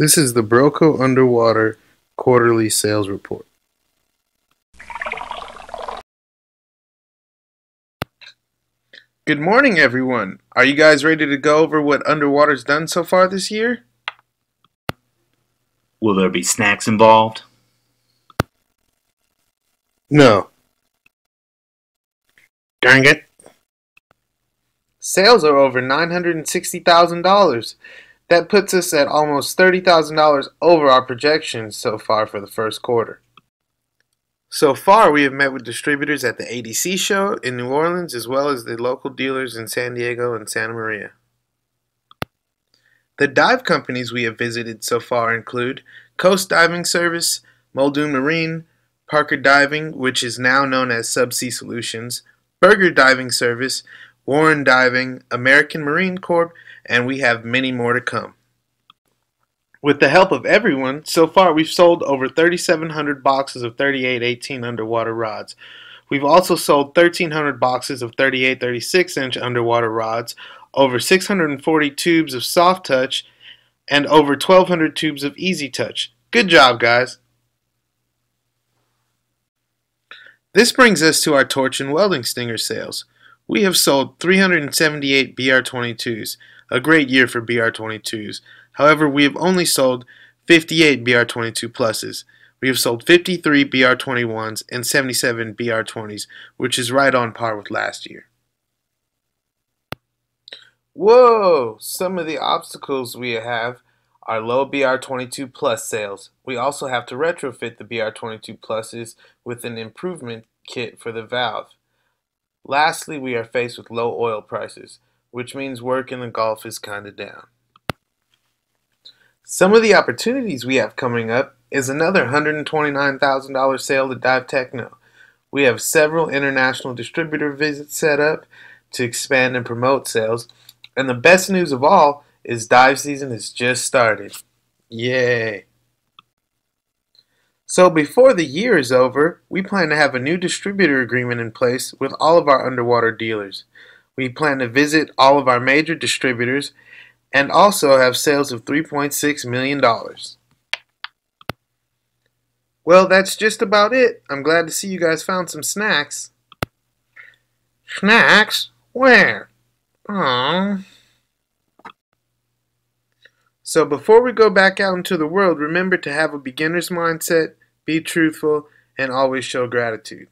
This is the Broco Underwater Quarterly Sales Report. Good morning, everyone. Are you guys ready to go over what Underwater's done so far this year? Will there be snacks involved? No. Dang it. Sales are over $960,000. That puts us at almost $30,000 over our projections so far for the first quarter. So far, we have met with distributors at the ADC show in New Orleans as well as the local dealers in San Diego and Santa Maria. The dive companies we have visited so far include Coast Diving Service, Muldoon Marine, Parker Diving, which is now known as Subsea Solutions, Burger Diving Service, Warren Diving, American Marine Corp, and we have many more to come. With the help of everyone, so far we've sold over 3,700 boxes of 3818 underwater rods. We've also sold 1,300 boxes of 38 36 inch underwater rods, over 640 tubes of soft touch, and over 1,200 tubes of easy touch. Good job, guys! This brings us to our torch and welding stinger sales. We have sold 378 BR22s, a great year for BR22s. However, we have only sold 58 BR22 pluses. We have sold 53 BR21s and 77 BR20s, which is right on par with last year. Whoa! Some of the obstacles we have are low BR22 Plus sales. We also have to retrofit the BR22 Pluses with an improvement kit for the valve. Lastly, we are faced with low oil prices, which means work in the Gulf is kind of down. Some of the opportunities we have coming up is another $129,000 sale to Dive Techno. We have several international distributor visits set up to expand and promote sales, and the best news of all is dive season has just started. Yay! So before the year is over, we plan to have a new distributor agreement in place with all of our underwater dealers. We plan to visit all of our major distributors and also have sales of $3.6 million. Well, that's just about it. I'm glad to see you guys found some snacks. Snacks? Where? Aww. So before we go back out into the world, remember to have a beginner's mindset be truthful, and always show gratitude.